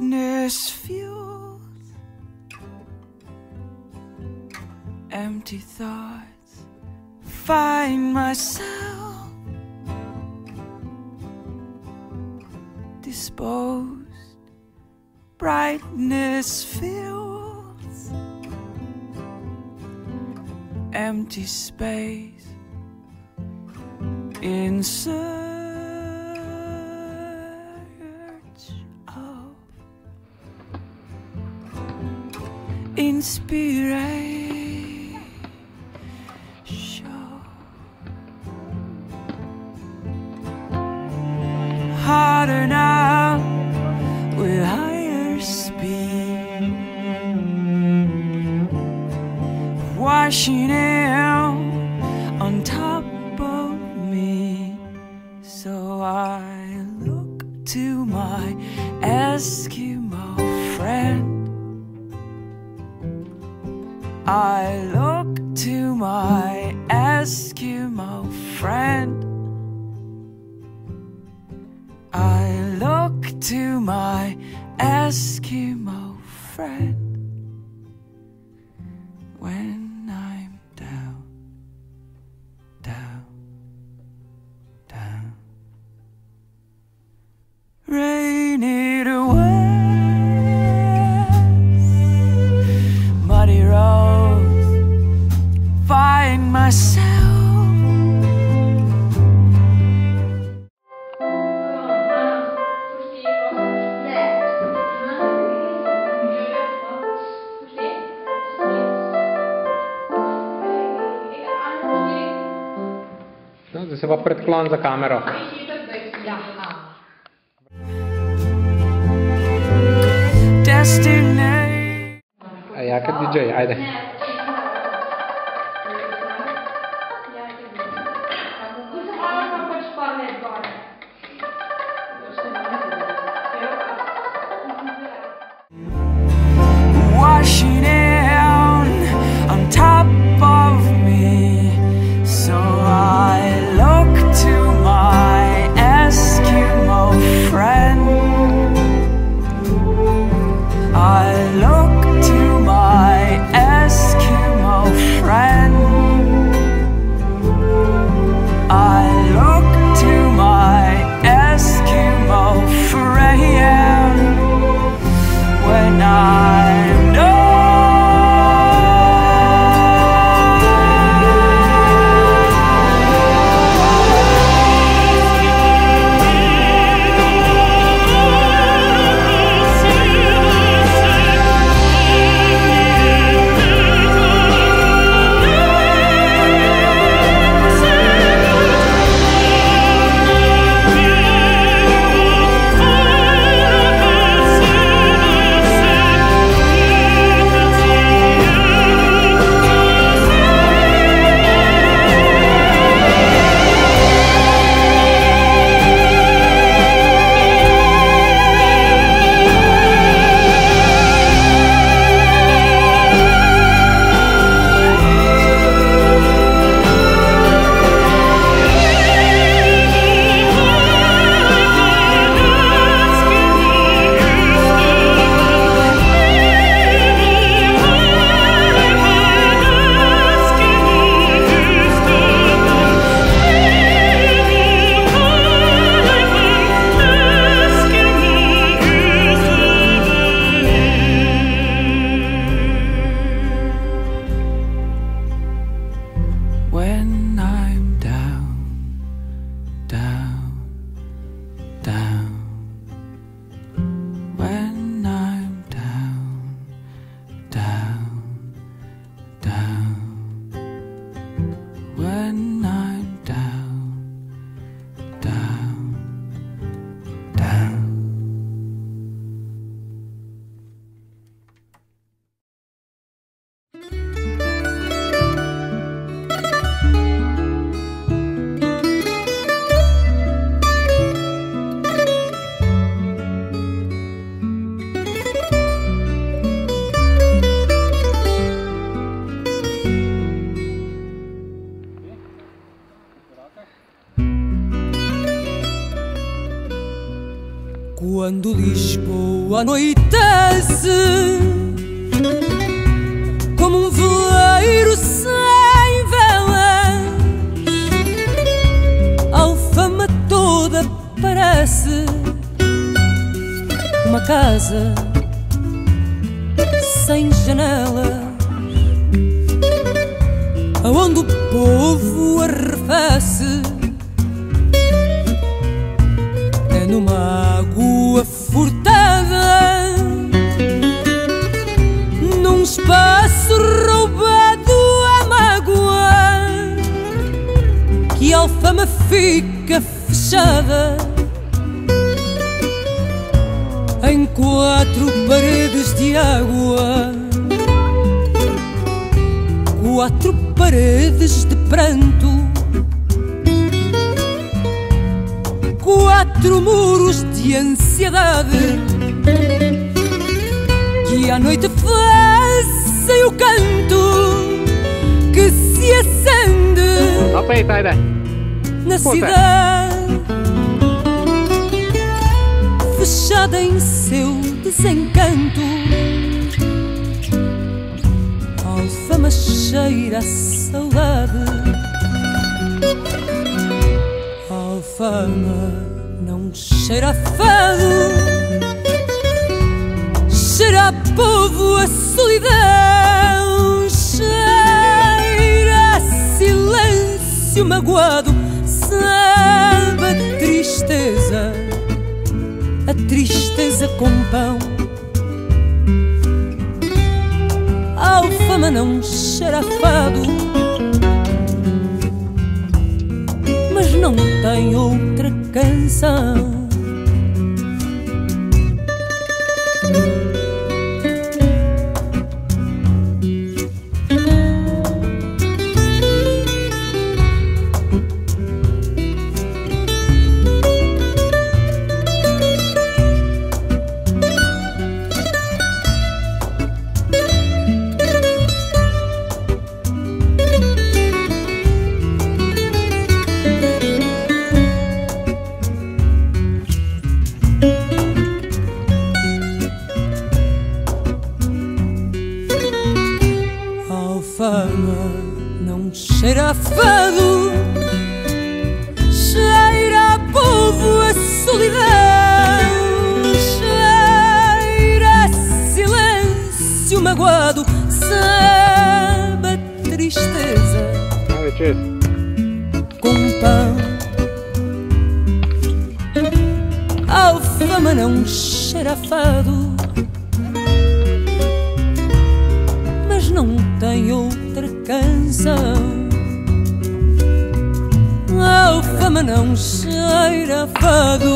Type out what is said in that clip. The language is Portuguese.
Brightness fuels empty thoughts. Find myself disposed. Brightness fills empty space inside. Inspiration. Harder now with higher speed, washing in on top of me. So I look to my Eskimo I look to my Eskimo friend. I look to my Eskimo friend pa pred klon za kamero. Ja, kar DJ, ajde. Quando Lisboa anoitece. Como um veleiro sem velas, alfama toda parece Uma casa sem janela Aonde o povo arrefece. É no mar que a alfama fica fechada em quatro paredes de água, quatro paredes de pranto, quatro muros de ansiedade que à noite fazem o canto que se acende. Opa aí, Taida. Na Puta. cidade fechada em seu desencanto alfama cheira a saudade alfama não cheira a fado cheira a povo a solidão cheira a silêncio magoado não fado mas não tem outra canção alfama não cheira a fado, cheira a povo a solidão, cheira a silêncio magoado, sabe a tristeza com pão. Alfama não cheira a fado, outra canção. A alfama não cheira a fado,